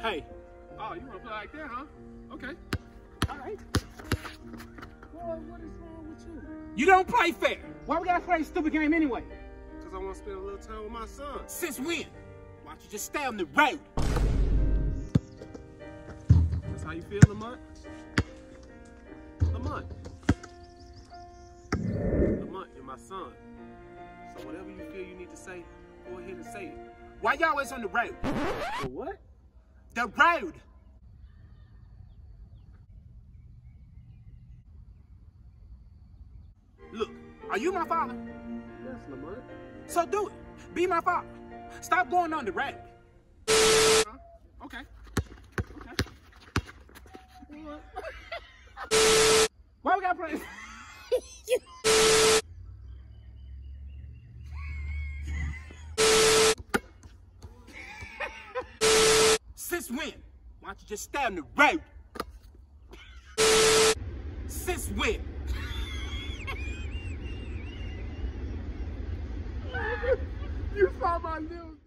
Hey, Oh, you wanna play like that, huh? Okay. all right. Boy, what is wrong with you? You don't play fair. Why we gotta play a stupid game anyway? Cause I wanna spend a little time with my son. Since when? Why don't you just stay on the road? That's how you feel, Lamont? Lamont. Lamont, you're my son. So whatever you feel you need to say, go ahead and say it. Why y'all always on the road? For what? The road. Look, are you my father? Yes, Lamont. So do it. Be my father. Stop going on the road. Huh? Okay. Okay. Why we gotta play? Since when? Why don't you just stay on the road? Since when? you saw my little